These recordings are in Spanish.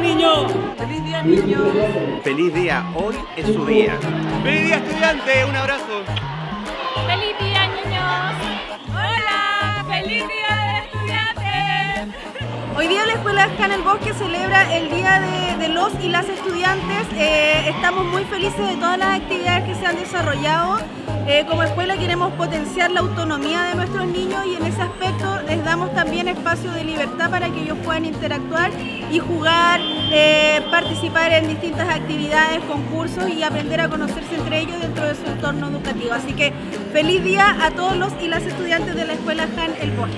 día, niño! Feliz día, niños. Feliz día, hoy es su día. ¡Feliz día, estudiante! ¡Un abrazo! Feliz día, niños. Hola, feliz día del estudiante. Hoy día la Escuela Can el Bosque celebra el Día de, de los y las estudiantes. Eh, estamos muy felices de todas las actividades que se han desarrollado. Eh, como escuela queremos potenciar la autonomía de nuestros niños y en ese aspecto damos también espacio de libertad para que ellos puedan interactuar y jugar, eh, participar en distintas actividades, concursos y aprender a conocerse entre ellos dentro de su entorno educativo. Así que feliz día a todos los y las estudiantes de la Escuela Han el Bosque.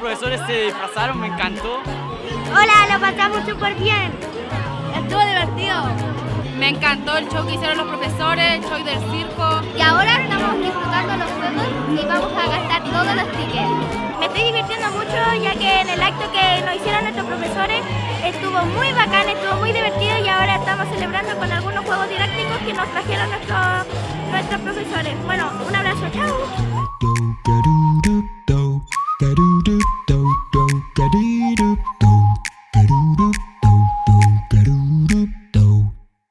Profesores se disfrazaron, me encantó. Hola, lo pasamos súper bien. Estuvo divertido. Me encantó el show que hicieron los profesores, el show del circo. Y ahora estamos disfrutando los juegos y vamos a gastar todos los tickets. Me estoy divirtiendo mucho ya que en el acto que nos hicieron nuestros profesores estuvo muy bacán, estuvo muy divertido y ahora estamos celebrando con algunos juegos didácticos que nos trajeron nuestros, nuestros profesores. Bueno, un abrazo, chao. Tururu.